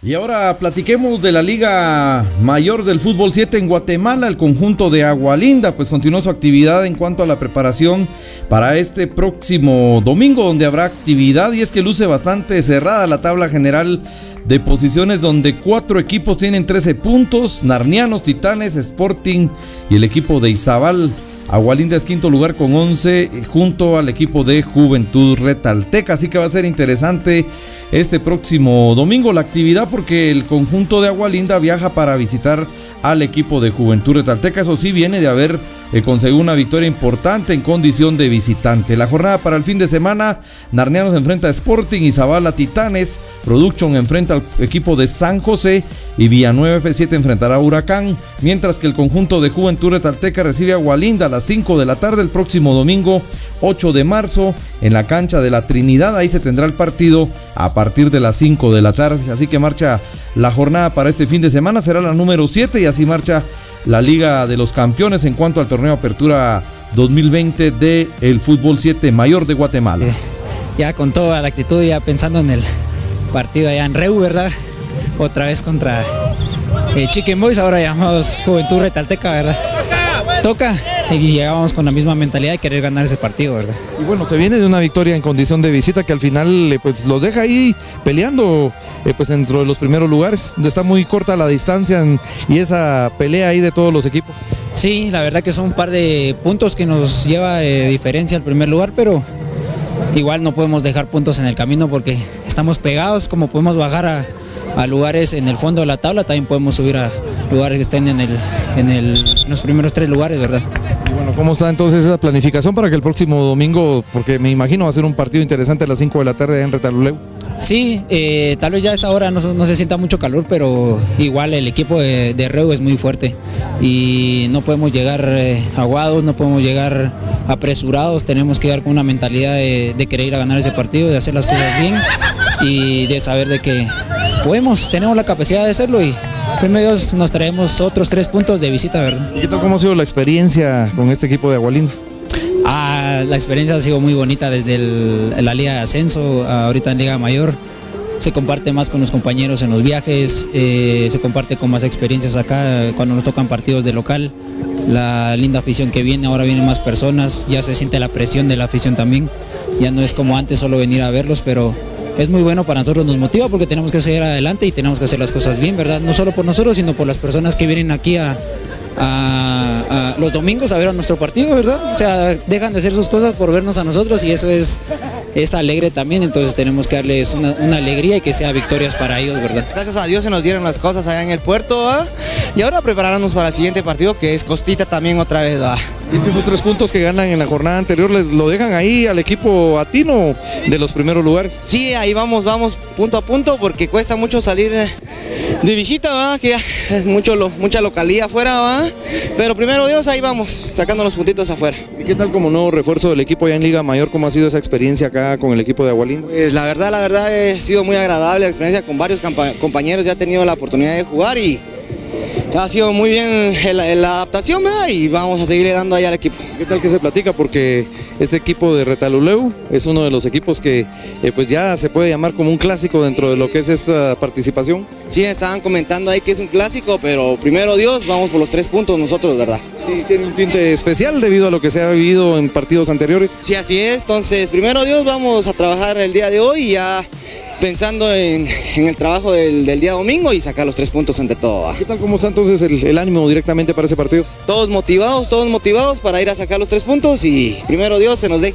Y ahora platiquemos de la Liga Mayor del Fútbol 7 en Guatemala. El conjunto de Agualinda pues continuó su actividad en cuanto a la preparación para este próximo domingo donde habrá actividad y es que luce bastante cerrada la tabla general de posiciones donde cuatro equipos tienen 13 puntos, Narnianos, Titanes, Sporting y el equipo de Izabal. Agualinda es quinto lugar con 11 junto al equipo de Juventud Retalteca, así que va a ser interesante este próximo domingo la actividad porque el conjunto de Agualinda viaja para visitar al equipo de Juventud Retalteca. Eso sí, viene de haber eh, conseguido una victoria importante en condición de visitante. La jornada para el fin de semana, Narneanos enfrenta a Sporting y Zavala Titanes, Production enfrenta al equipo de San José y Villanueva F7 enfrentará a Huracán, mientras que el conjunto de Juventud Retalteca recibe a Gualinda a las 5 de la tarde el próximo domingo 8 de marzo en la cancha de la Trinidad. Ahí se tendrá el partido a partir de las 5 de la tarde. Así que marcha la jornada para este fin de semana. Será la número 7 y así marcha la Liga de los Campeones en cuanto al torneo Apertura 2020 de el Fútbol 7 Mayor de Guatemala. Eh, ya con toda la actitud, ya pensando en el partido allá en Reu, ¿verdad? Otra vez contra eh, Chicken Boys, ahora llamamos Juventud Retalteca, ¿verdad? Toca y llegábamos con la misma mentalidad de querer ganar ese partido, ¿verdad? Y bueno, se viene de una victoria en condición de visita que al final eh, pues los deja ahí peleando eh, pues dentro de los primeros lugares, está muy corta la distancia y esa pelea ahí de todos los equipos. Sí, la verdad que son un par de puntos que nos lleva de diferencia al primer lugar, pero igual no podemos dejar puntos en el camino porque estamos pegados, como podemos bajar a, a lugares en el fondo de la tabla, también podemos subir a lugares que estén en, el, en, el, los primeros tres lugares, ¿verdad? Y bueno, ¿cómo está entonces esa planificación para que el próximo domingo, porque me imagino va a ser un partido interesante a las 5 de la tarde en Retaluleu? Sí, eh, tal vez ya a esa hora no, no, se sienta mucho calor, pero igual el equipo de, de Reu es muy fuerte y no podemos llegar eh, aguados, no podemos llegar apresurados, tenemos que dar con una mentalidad de, de querer ir a ganar ese partido, de hacer las cosas bien y de saber de que podemos, tenemos la capacidad de hacerlo y primero nos traemos otros tres puntos de visita, ¿verdad? ¿Y cómo ha sido la experiencia con este equipo de Agualinda? Ah, la experiencia ha sido muy bonita desde la Liga de Ascenso, ahorita en Liga Mayor. Se comparte más con los compañeros en los viajes, eh, se comparte con más experiencias acá cuando nos tocan partidos de local. La linda afición que viene, ahora vienen más personas, ya se siente la presión de la afición también. Ya no es como antes solo venir a verlos, pero es muy bueno para nosotros, nos motiva porque tenemos que seguir adelante y tenemos que hacer las cosas bien, ¿verdad? No solo por nosotros, sino por las personas que vienen aquí a, los domingos a ver a nuestro partido, ¿verdad? O sea, dejan de hacer sus cosas por vernos a nosotros y eso es, es alegre también, entonces tenemos que darles una, alegría y que sea victorias para ellos, ¿verdad? Gracias a Dios se nos dieron las cosas allá en el puerto, Y ahora prepararnos para el siguiente partido que es Costita también otra vez, ¿va? Y es que esos tres puntos que ganan en la jornada anterior les lo dejan ahí al equipo atino de los primeros lugares. Sí, ahí vamos, vamos punto a punto porque cuesta mucho salir eh, de visita, ¿va? que es mucho mucha localidad afuera, ¿va? pero primero Dios ahí vamos, sacando los puntitos afuera. ¿Y qué tal como nuevo refuerzo del equipo ya en Liga Mayor? ¿Cómo ha sido esa experiencia acá con el equipo de Agualín? Pues la verdad, la verdad ha sido muy agradable la experiencia con varios compañeros, ya he tenido la oportunidad de jugar y ha sido muy bien la, adaptación y vamos a seguirle dando ahí al equipo. ¿Qué tal que se platica? Porque este equipo de Retaluleu es uno de los equipos que eh, pues ya se puede llamar como un clásico dentro de lo que es esta participación. Sí, estaban comentando ahí que es un clásico, pero primero Dios, vamos por los tres puntos nosotros, ¿verdad? Sí, tiene un tinte especial debido a lo que se ha vivido en partidos anteriores. Sí, así es. Entonces, primero Dios, vamos a trabajar el día de hoy y ya pensando en, el trabajo del, día domingo y sacar los tres puntos ante todo. ¿Qué tal cómo está entonces el, ánimo directamente para ese partido? Todos motivados, todos motivados para ir a sacar los tres puntos y primero Dios se nos dé.